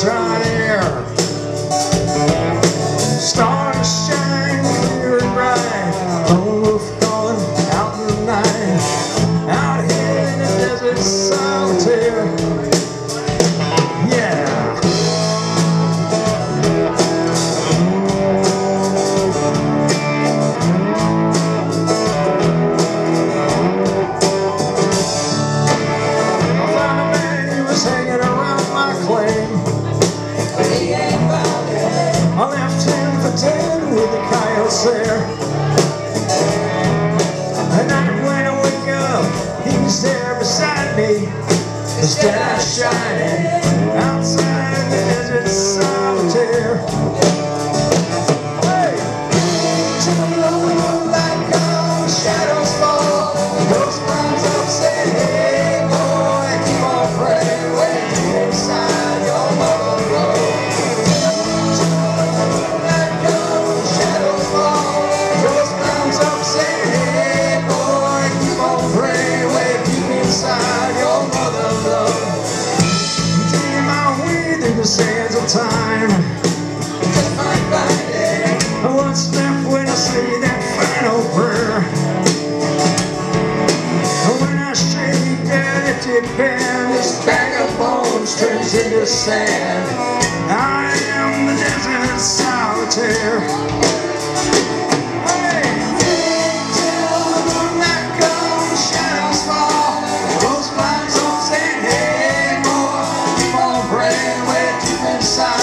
dry air. Stars shine bright, the roof gone out in the night. Beside me, his dad shining time. Lightning. What's left when I say that final prayer? When I shake that empty pen, this bag of bones turns into sand. I am the desert solitaire. inside.